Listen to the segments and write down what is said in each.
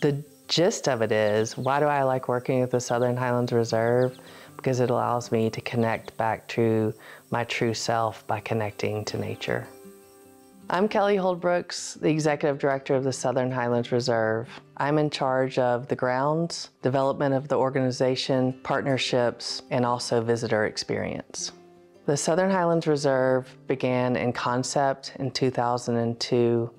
The gist of it is, why do I like working at the Southern Highlands Reserve? Because it allows me to connect back to my true self by connecting to nature. I'm Kelly Holdbrooks, the Executive Director of the Southern Highlands Reserve. I'm in charge of the grounds, development of the organization, partnerships, and also visitor experience. The Southern Highlands Reserve began in concept in 2002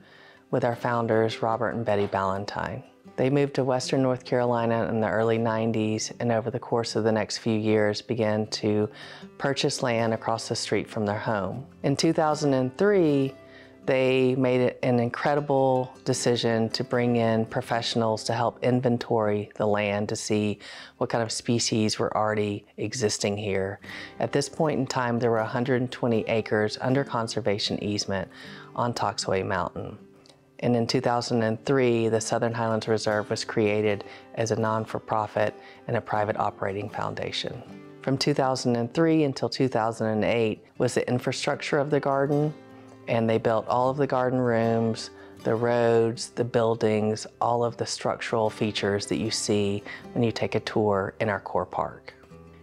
with our founders, Robert and Betty Ballantyne. They moved to Western North Carolina in the early 90s and over the course of the next few years began to purchase land across the street from their home. In 2003, they made an incredible decision to bring in professionals to help inventory the land to see what kind of species were already existing here. At this point in time, there were 120 acres under conservation easement on Toxaway Mountain. And in 2003, the Southern Highlands Reserve was created as a non-for-profit and a private operating foundation. From 2003 until 2008 was the infrastructure of the garden, and they built all of the garden rooms, the roads, the buildings, all of the structural features that you see when you take a tour in our core park.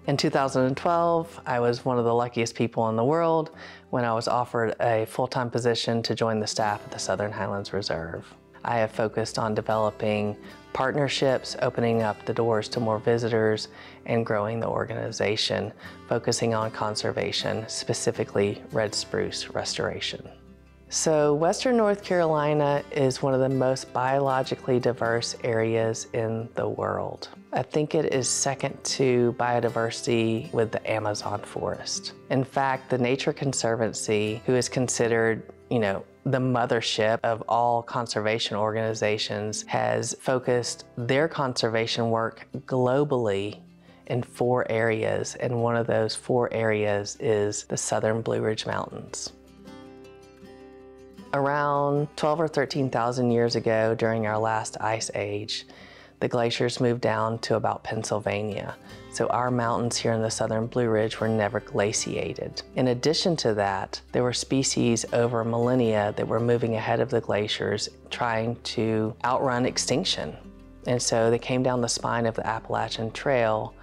In 2012, I was one of the luckiest people in the world when I was offered a full-time position to join the staff at the Southern Highlands Reserve. I have focused on developing partnerships, opening up the doors to more visitors, and growing the organization, focusing on conservation, specifically red spruce restoration. So Western North Carolina is one of the most biologically diverse areas in the world. I think it is second to biodiversity with the Amazon forest. In fact, the Nature Conservancy, who is considered, you know, the mothership of all conservation organizations, has focused their conservation work globally in four areas, and one of those four areas is the southern Blue Ridge Mountains. Around 12 or 13,000 years ago during our last ice age, the glaciers moved down to about Pennsylvania. So our mountains here in the southern Blue Ridge were never glaciated. In addition to that, there were species over millennia that were moving ahead of the glaciers trying to outrun extinction. And so they came down the spine of the Appalachian Trail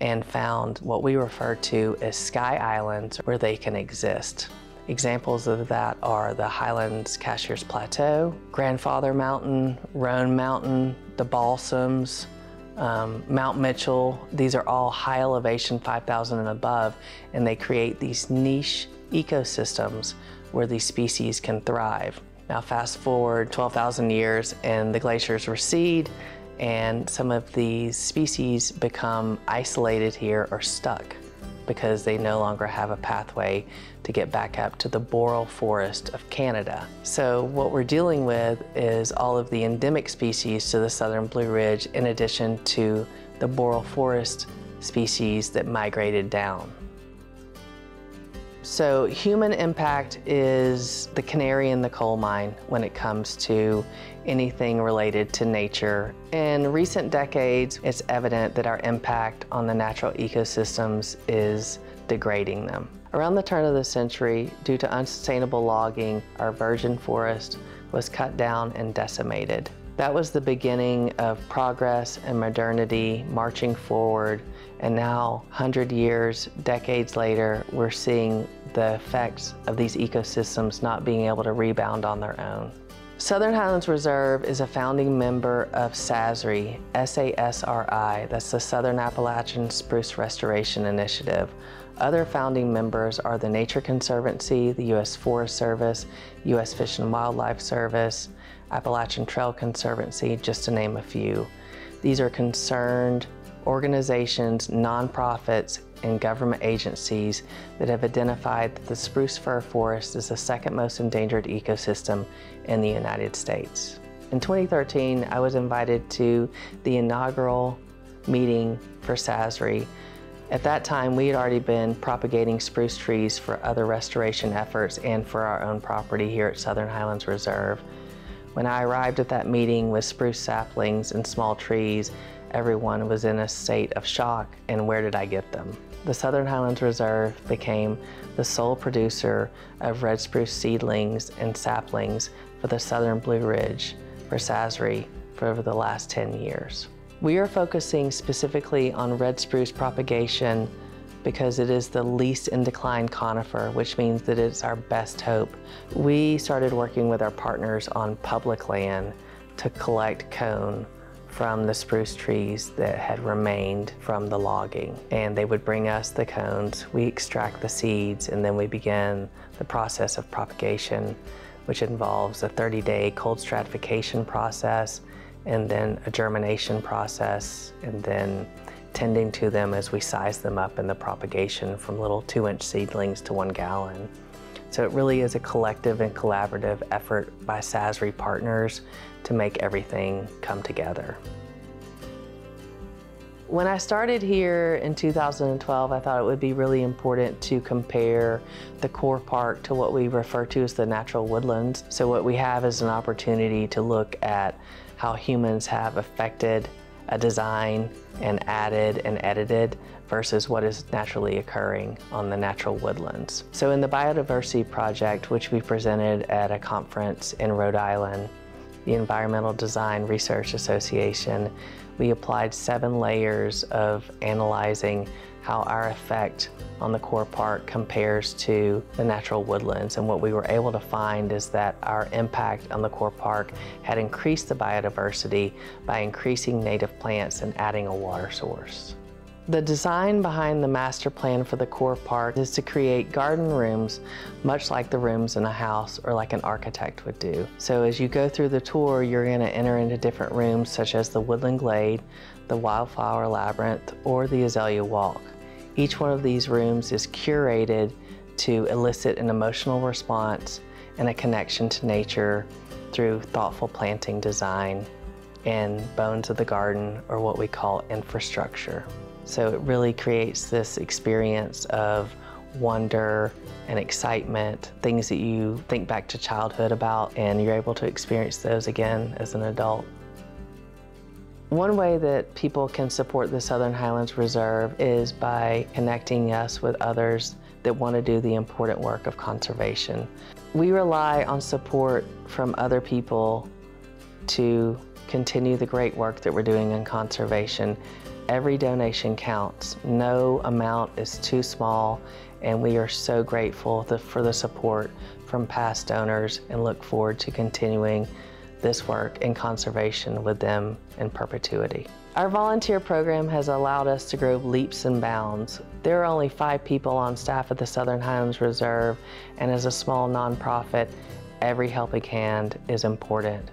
and found what we refer to as sky islands where they can exist. Examples of that are the Highlands Cashiers Plateau, Grandfather Mountain, Roan Mountain, the Balsams, um, Mount Mitchell. These are all high elevation, 5,000 and above, and they create these niche ecosystems where these species can thrive. Now fast forward 12,000 years and the glaciers recede and some of these species become isolated here or stuck because they no longer have a pathway to get back up to the boreal forest of Canada. So what we're dealing with is all of the endemic species to the southern Blue Ridge in addition to the boreal forest species that migrated down. So human impact is the canary in the coal mine when it comes to anything related to nature. In recent decades, it's evident that our impact on the natural ecosystems is degrading them. Around the turn of the century, due to unsustainable logging, our virgin forest was cut down and decimated. That was the beginning of progress and modernity marching forward. And now, 100 years, decades later, we're seeing the effects of these ecosystems not being able to rebound on their own. Southern Highlands Reserve is a founding member of SASRI, S-A-S-R-I, that's the Southern Appalachian Spruce Restoration Initiative. Other founding members are the Nature Conservancy, the U.S. Forest Service, U.S. Fish and Wildlife Service, Appalachian Trail Conservancy, just to name a few. These are concerned organizations, nonprofits, and government agencies that have identified that the spruce fir forest is the second most endangered ecosystem in the United States. In 2013, I was invited to the inaugural meeting for SASRI. At that time, we had already been propagating spruce trees for other restoration efforts and for our own property here at Southern Highlands Reserve. When I arrived at that meeting with spruce saplings and small trees, everyone was in a state of shock and where did I get them? The Southern Highlands Reserve became the sole producer of red spruce seedlings and saplings for the Southern Blue Ridge for SASRI for over the last 10 years. We are focusing specifically on red spruce propagation because it is the least in decline conifer, which means that it's our best hope. We started working with our partners on public land to collect cone from the spruce trees that had remained from the logging. And they would bring us the cones, we extract the seeds, and then we begin the process of propagation, which involves a 30-day cold stratification process, and then a germination process, and then tending to them as we size them up in the propagation from little two inch seedlings to one gallon. So it really is a collective and collaborative effort by SASRI partners to make everything come together. When I started here in 2012, I thought it would be really important to compare the core park to what we refer to as the natural woodlands. So what we have is an opportunity to look at how humans have affected a design and added and edited versus what is naturally occurring on the natural woodlands. So in the biodiversity project, which we presented at a conference in Rhode Island, the Environmental Design Research Association, we applied seven layers of analyzing how our effect on the core park compares to the natural woodlands. And what we were able to find is that our impact on the core park had increased the biodiversity by increasing native plants and adding a water source. The design behind the master plan for the core park is to create garden rooms much like the rooms in a house or like an architect would do. So as you go through the tour, you're going to enter into different rooms such as the woodland glade, the wildflower labyrinth, or the azalea walk. Each one of these rooms is curated to elicit an emotional response and a connection to nature through thoughtful planting design and bones of the garden or what we call infrastructure. So it really creates this experience of wonder and excitement, things that you think back to childhood about and you're able to experience those again as an adult. One way that people can support the Southern Highlands Reserve is by connecting us with others that want to do the important work of conservation. We rely on support from other people to continue the great work that we're doing in conservation. Every donation counts. No amount is too small, and we are so grateful for the support from past donors and look forward to continuing this work in conservation with them in perpetuity. Our volunteer program has allowed us to grow leaps and bounds. There are only five people on staff at the Southern Highlands Reserve, and as a small nonprofit, every helping hand is important.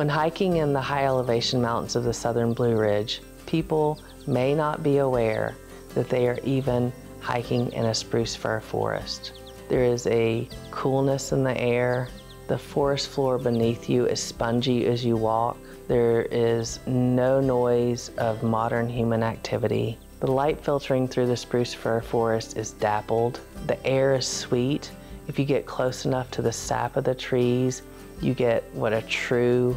When hiking in the high elevation mountains of the Southern Blue Ridge, people may not be aware that they are even hiking in a spruce fir forest. There is a coolness in the air the forest floor beneath you is spongy as you walk. There is no noise of modern human activity. The light filtering through the spruce fir forest is dappled. The air is sweet. If you get close enough to the sap of the trees, you get what a true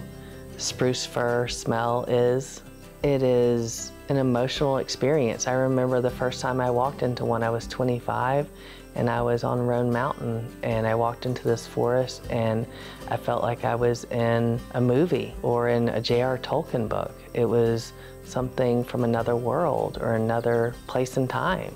spruce fir smell is. It is an emotional experience. I remember the first time I walked into one, I was 25 and I was on Roan Mountain and I walked into this forest and I felt like I was in a movie or in a J.R. Tolkien book. It was something from another world or another place and time.